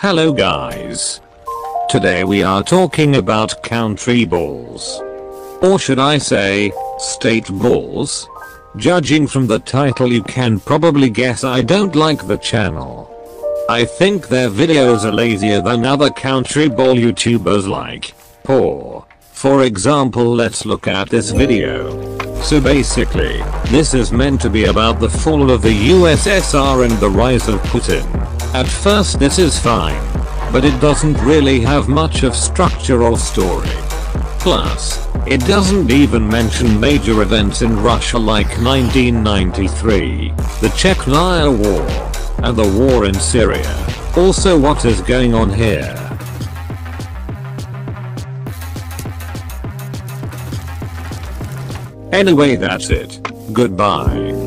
Hello guys. Today we are talking about country balls. Or should I say, state balls? Judging from the title you can probably guess I don't like the channel. I think their videos are lazier than other country ball YouTubers like Poor. For example let's look at this video. So basically, this is meant to be about the fall of the USSR and the rise of Putin. At first this is fine. But it doesn't really have much of structure or story. Plus, it doesn't even mention major events in Russia like 1993, the Chechnya War, and the war in Syria. Also what is going on here? Anyway that's it. Goodbye.